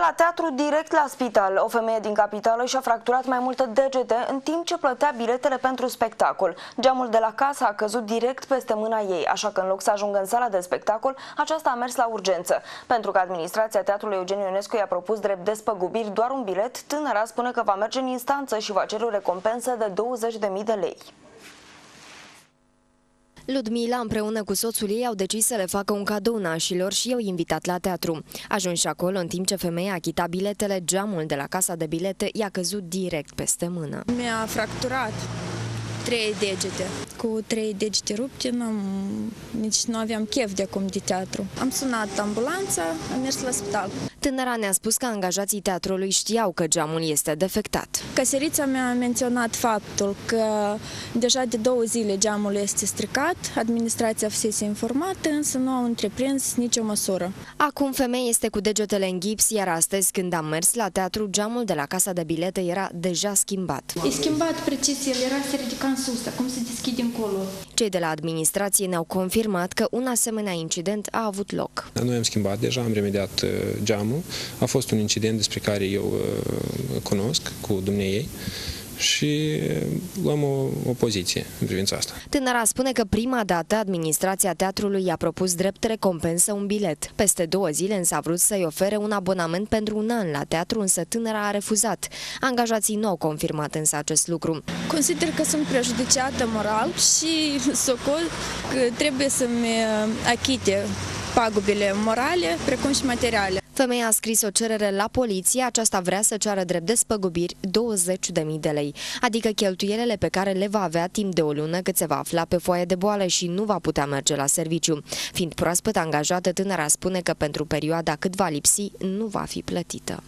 la teatru direct la spital. O femeie din capitală și-a fracturat mai multe degete în timp ce plătea biletele pentru spectacol. Geamul de la casă a căzut direct peste mâna ei, așa că în loc să ajungă în sala de spectacol, aceasta a mers la urgență. Pentru că administrația Teatrului Eugen Ionescu i-a propus drept despăgubiri doar un bilet, tânăra spune că va merge în instanță și va cere o recompensă de 20.000 de lei. Ludmila împreună cu soțul ei au decis să le facă un cadou nașilor și i-au invitat la teatru. Ajunși acolo, în timp ce femeia achita biletele, geamul de la casa de bilete i-a căzut direct peste mână. Mi-a fracturat trei degete. Cu trei degete rupte, n-am, nici nu aveam chef de acum de teatru. Am sunat ambulanța, am mers la spital. Tânăra ne-a spus că angajații teatrului știau că geamul este defectat. Caserița mi-a menționat faptul că deja de două zile geamul este stricat, administrația fusese informată, însă nu au întreprins nicio măsură. Acum femeia este cu degetele în gips, iar astăzi, când am mers la teatru, geamul de la casa de bilete era deja schimbat. E schimbat precis, el era se ridica în sus, acum se deschide încolo. Cei de la administrație ne-au confirmat că un asemenea incident a avut loc. Noi am schimbat deja, am remediat uh, geamul. A fost un incident despre care eu uh, cunosc cu dumneiei și luăm o, o poziție în privința asta. Tânăra spune că prima dată administrația teatrului i-a propus drept recompensă un bilet. Peste două zile însă a vrut să-i ofere un abonament pentru un an la teatru, însă tânăra a refuzat. Angajații nu au confirmat însă acest lucru. Consider că sunt prejudiciată moral și socol că trebuie să-mi achite pagubile morale, precum și materiale. Femeia a scris o cerere la poliție, aceasta vrea să ceară drept despăgubiri 20.000 de lei, adică cheltuielele pe care le va avea timp de o lună cât se va afla pe foaie de boală și nu va putea merge la serviciu. Fiind proaspăt angajată, tânăra spune că pentru perioada cât va lipsi, nu va fi plătită.